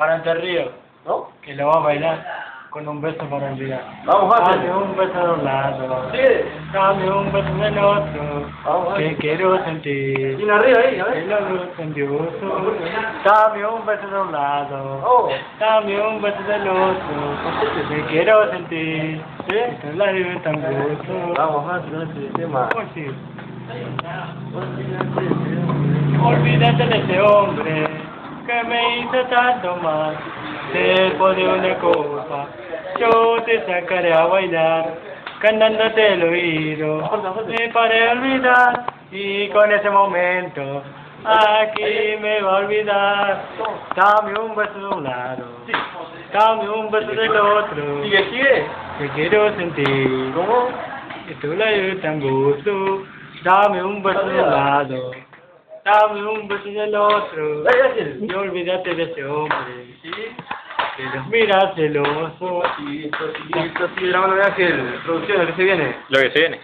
para este río, ¿No? que lo va a bailar con un beso para olvidar. Vamos, Dame fácil. un beso de un lado, Sí. dame un beso del otro, Vamos, que quiero sentir. Tiene arriba ahí, a ver. la luz enviuso. Dame un beso de un lado, Oh. dame un beso del otro, que quiero sentir. ¿Sí? Tu labio es tan gusto. Vamos, fácil, no ese tema. ¿Cómo así? Olvídate de ese hombre que me hizo tanto mal. Después de una copa, yo te sacaré a bailar, cantándote el oído. Me paré a olvidar y con ese momento aquí me va a olvidar. Dame un beso de un lado, dame un beso del otro, Sigue, sigue. que quiero sentir. ¿Cómo? Que tu labio es tan gusto, dame un beso de un lado, dame un beso del otro, y olvídate de ese hombre, Sí. que los mira celoso. Y esto, y esto, sí, drama de Ángel. Producción, lo que se viene. Lo que se viene.